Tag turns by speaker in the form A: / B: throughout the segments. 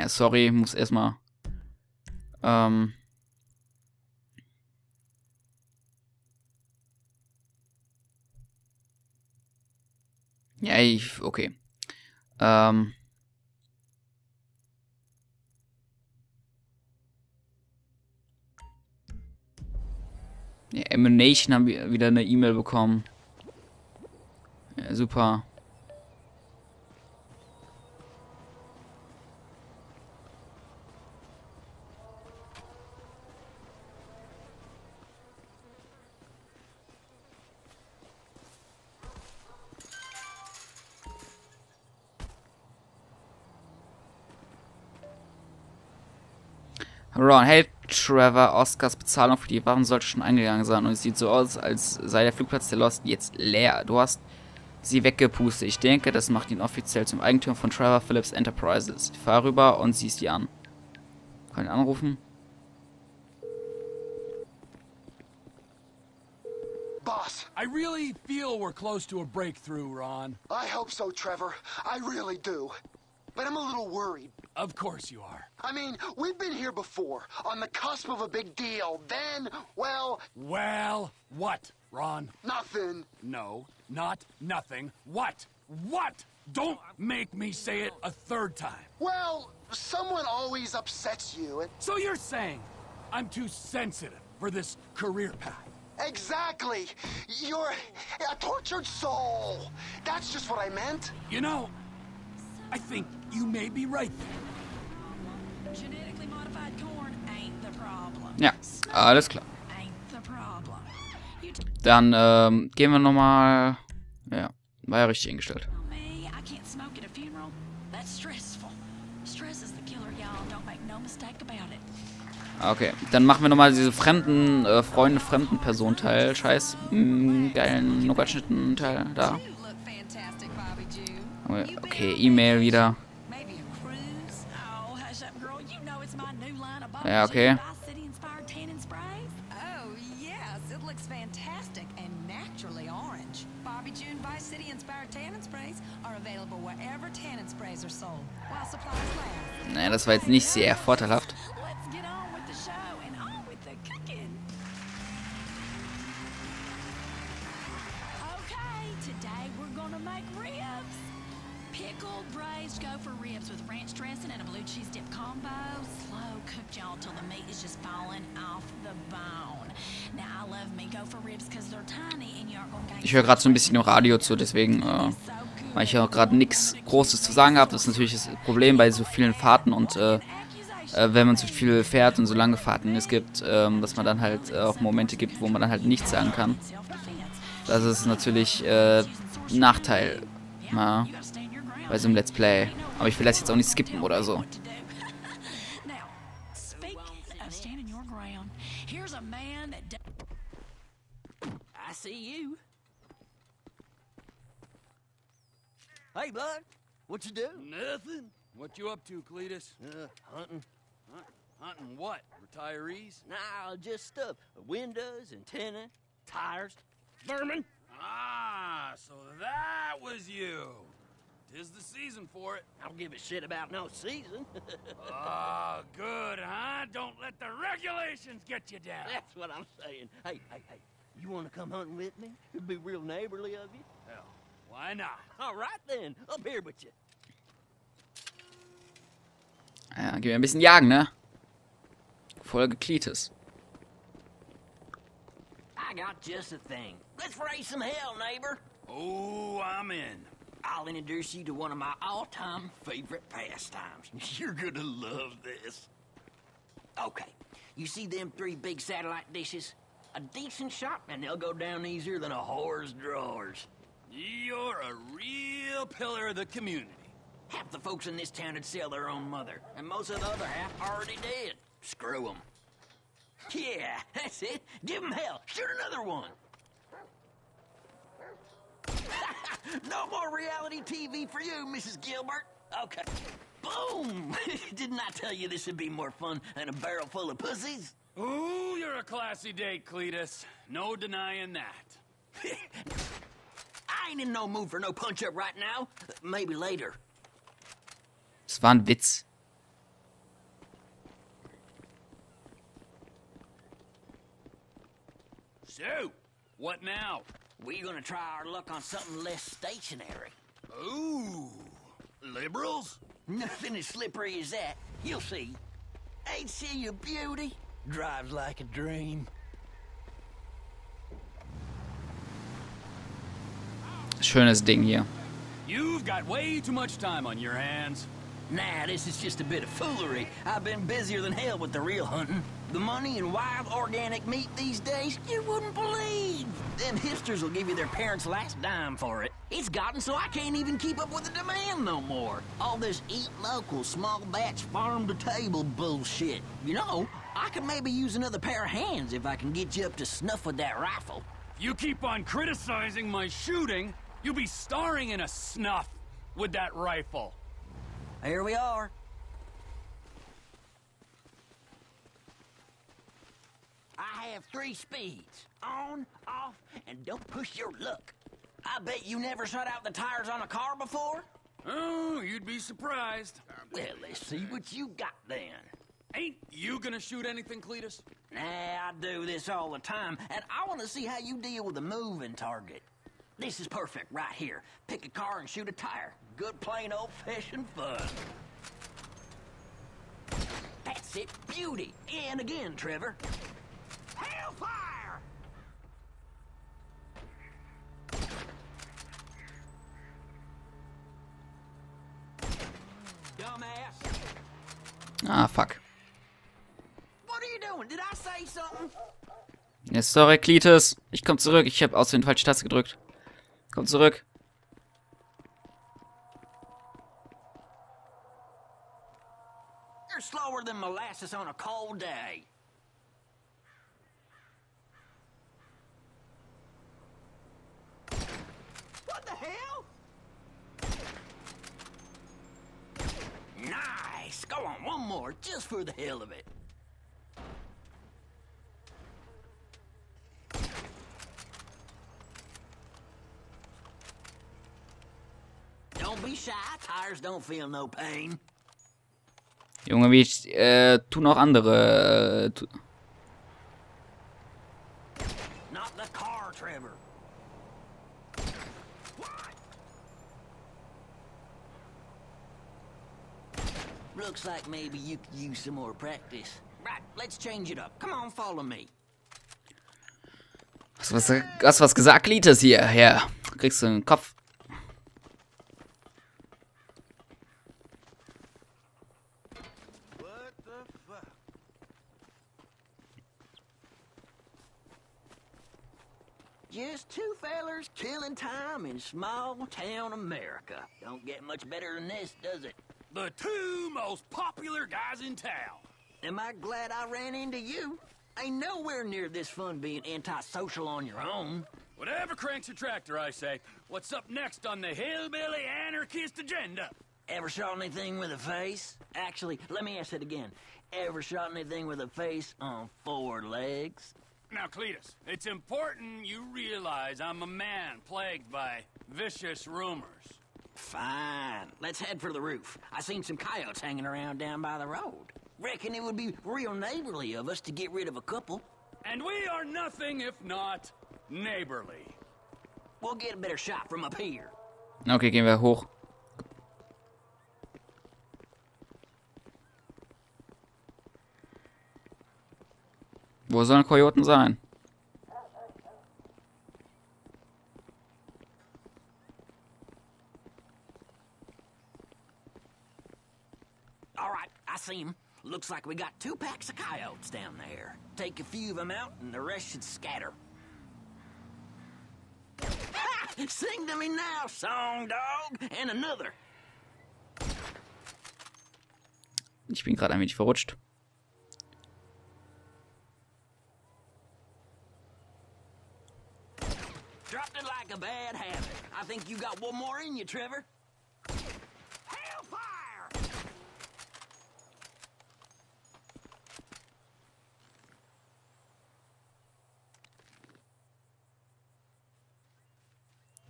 A: Ja, sorry, muss erstmal. Ähm. Ja, ich, okay. Ähm. Ja, Emanation haben wir wieder eine E-Mail bekommen. Ja, super. Ron, hey Trevor, Oscars Bezahlung für die Waffen sollte schon eingegangen sein und es sieht so aus, als sei der Flugplatz der Lost jetzt leer. Du hast sie weggepustet. Ich denke, das macht ihn offiziell zum Eigentümer von Trevor Phillips Enterprises. Ich fahr rüber und siehst die an. Kann ich anrufen?
B: Boss,
C: I really feel we're close to a breakthrough, Ron.
B: I hope so, Trevor. I really do. But I'm a little worried.
C: Of course you are.
B: I mean, we've been here before, on the cusp of a big deal. Then, well,
C: Well, what, Ron?
B: nothing.
C: No, not nothing. What? What? Don't make me say it a third time.
B: Well, someone always upsets you. And
C: So you're saying I'm too sensitive for this career path?
B: exactly. You're a tortured soul. That's just what I meant.
C: You know, I think You may be right there.
D: Genetically modified corn ain't the problem.
A: Ja, alles klar. Dann ähm, gehen wir nochmal. Ja, war ja richtig
D: hingestellt.
A: Okay, dann machen wir nochmal diese fremden, äh, Freunde, fremden Personen Teil. Scheiß, mh, hm,
D: geilen Nougat-Schnitten Teil da. Oh
A: okay, E-Mail wieder. Ja, okay. Naja, das war jetzt nicht sehr vorteilhaft.
D: Okay, today we're gonna make ribs. Pickled braised gopher ribs with ranch dressing and a blue cheese dip combo. Slow cooked y'all till the meat is just falling off the bone. Now I love me gopher ribs because they're tiny and you aren't gonna gain
A: Ich höre gerade so ein bisschen im Radio zu, deswegen, äh, weil ich ja auch gerade nichts Großes zu sagen habe. Das ist natürlich das Problem bei so vielen Fahrten und äh, äh, wenn man zu viel fährt und so lange Fahrten es gibt, ähm, dass man dann halt äh, auch Momente gibt, wo man dann halt nichts sagen kann. Das ist natürlich äh, Nachteil ja, bei so einem Let's Play. Aber ich will das jetzt auch nicht skippen oder so.
D: Now, speaking of standing your ground, here's a man that. do- I see you.
E: Hey, bud, what you do?
C: Nothing. What you up to, Cletus?
E: Uh, hunting.
C: Hunting what? Retirees?
E: Nah, just stuff. Windows, antenna, tires.
C: Vermin? Ah, so that was you. Tis the season for it.
E: I don't give a shit about no season.
C: Ah, good, huh? Don't let the regulations get you down.
E: That's what I'm saying. Hey, hey, hey, you want to come hunting with me? It'd be real neighborly of you.
C: Hell, why not?
E: All right then, up here with you.
A: Ja, gehen wir ein bisschen jagen, ne? Folge Cletus.
E: I got just a thing. Let's raise some hell, neighbor.
C: Oh, I'm in.
E: I'll introduce you to one of my all-time favorite pastimes. You're gonna love this. Okay, you see them three big satellite dishes? A decent shot, and they'll go down easier than a whore's drawers.
C: You're a real pillar of the community.
E: Half the folks in this town would sell their own mother, and most of the other half already dead. Screw them. Yeah, that's it. Give them hell. Shoot another one. no more reality TV for you, Mrs. Gilbert. Okay. Boom! Didn't I tell you this would be more fun than a barrel full of pussies?
C: Ooh, you're a classy date, Cletus. No denying that.
E: I ain't in no mood for no punch-up right now. Maybe later.
A: Es war ein Witz.
C: So, what now?
E: We're gonna try our luck on something less stationary.
C: Ooh, liberals?
E: Nothing as slippery as that. You'll see. Ain't she a beauty? Drives like a dream.
A: Schönes Ding hier.
C: You've got way too much time on your hands.
E: Nah, this is just a bit of foolery. I've been busier than hell with the real hunting. The money in wild organic meat these days, you wouldn't believe. Them hipsters will give you their parents' last dime for it. It's gotten so I can't even keep up with the demand no more. All this eat local, small batch, farm to table bullshit. You know, I could maybe use another pair of hands if I can get you up to snuff with that rifle.
C: If you keep on criticizing my shooting, you'll be starring in a snuff with that rifle.
E: Here we are. I have three speeds. On, off, and don't push your luck. I bet you never shut out the tires on a car before?
C: Oh, you'd be surprised.
E: Well, let's see what you got then.
C: Ain't you gonna shoot anything, Cletus?
E: Nah, I do this all the time, and I want to see how you deal with a moving target. This is perfect right here. Pick a car and shoot a tire. Good plain old-fashioned fun. That's it, beauty. And again, Trevor. Say something?
A: Ja, sorry, Cletus. Ich komm zurück. Ich habe aus den falsche Taste gedrückt. Komm zurück.
E: You're slower than molasses on a cold day. What the hell? Nice. Go on, one more, just for the hell of it. Don't be shy. Tires don't feel no pain.
A: Junge, wie ich, äh, tun auch andere, eh, äh, tu
E: Not the car, Trevor. What? Looks like maybe you could use some more practice. Right, let's change it up. Come on, follow me.
A: Hast du was, hast du was gesagt, Cletus hier? Ja. Kriegst du einen Kopf.
B: What the fuck?
E: Just two fellers killing time in small town America. Don't get much better than this, does it?
C: The two most popular guys in town.
E: Am I glad I ran into you? Ain't nowhere near this fun being antisocial on your own.
C: Whatever cranks your tractor, I say. What's up next on the hillbilly anarchist agenda?
E: Ever shot anything with a face? Actually, let me ask it again. Ever shot anything with a face on four legs?
C: Now, Cletus, it's important you realize I'm a man plagued by vicious rumors.
E: Fine. Let's head for the roof. I seen some coyotes hanging around down by the road. Reckon it would be real neighborly of us to get rid of a couple.
C: And we are nothing if not neighborly.
E: We'll get a better shot from up here.
A: Okay, gehen wir hoch. Wo sollen Kojoten sein?
E: All right, I see 'em. Looks like we got two packs of coyotes down there. Take a few of them out, and the rest should scatter. Sing to me now, song dog, and another.
A: Ich bin gerade ein wenig verrutscht.
E: Dropped it like a bad habit. I think you got one more in you, Trevor.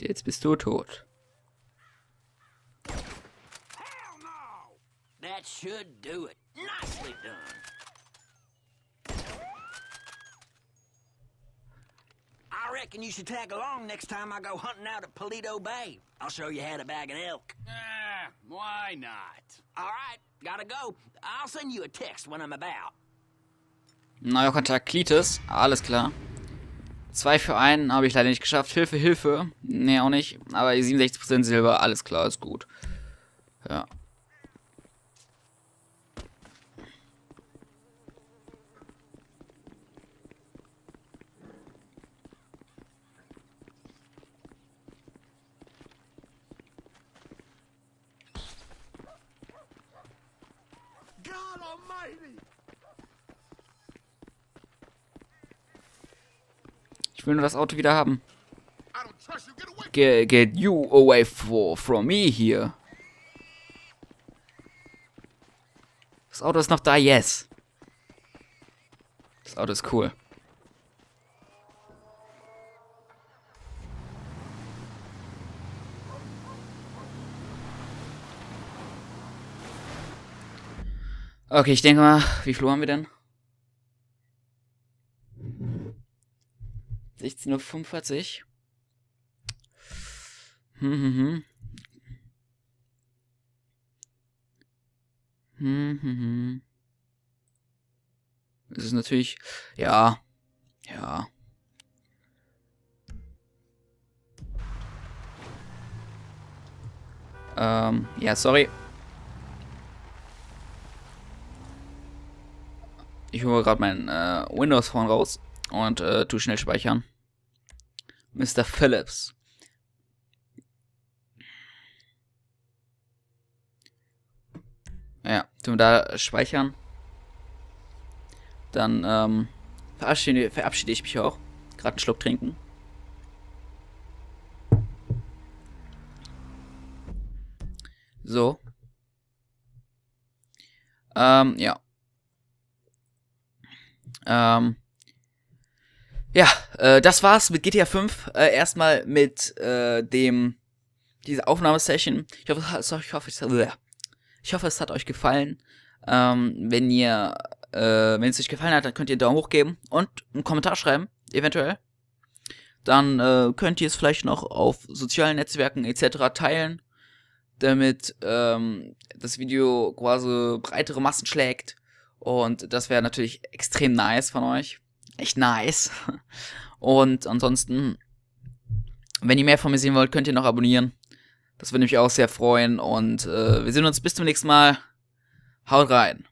A: Jetzt bist du tot.
E: Hell no! That should do it. Nicely done. reckon you should tag along next time I go hunting out at Polito Bay. I'll show you how to bag an elk.
C: Eh, why not?
E: All right, gotta go. I'll send you a text when I'm about.
A: Neuer Kontakt Klitis, alles klar. Zwei für einen habe ich leider nicht geschafft. Hilfe, Hilfe. Nee, auch nicht. Aber 67% Silber, alles klar, ist gut. Ja.
B: Almighty!
A: Will nur das Auto wieder haben. Get, get you away for, from me here. Das Auto ist noch da, yes. Das Auto ist cool. Okay, ich denke mal, wie viel Uhr haben wir denn? 16.45 Uhr. Hm, hm, hm. Hm, hm, hm. Das ist natürlich, ja, ja. Ähm, ja, sorry. Ich hole gerade mein äh, Windows Phone raus und äh, tu schnell speichern. Mr. Phillips. Ja, tun wir da speichern. Dann ähm, verabschiede, verabschiede ich mich auch. Gerade einen Schluck trinken. So. Ähm, ja. Ähm. Ja, äh, das war's mit GTA 5. Äh, erstmal mit äh, dem diese Aufnahmesession. Ich hoffe, es hat, ich hoffe, es hat, ich hoffe, es hat euch gefallen. Ähm, wenn ihr, äh, wenn es euch gefallen hat, dann könnt ihr einen Daumen hoch geben und einen Kommentar schreiben, eventuell. Dann äh, könnt ihr es vielleicht noch auf sozialen Netzwerken etc. teilen, damit ähm, das Video quasi breitere Massen schlägt. Und das wäre natürlich extrem nice von euch. Echt nice. Und ansonsten, wenn ihr mehr von mir sehen wollt, könnt ihr noch abonnieren. Das würde mich auch sehr freuen. Und äh, wir sehen uns bis zum nächsten Mal. Haut rein.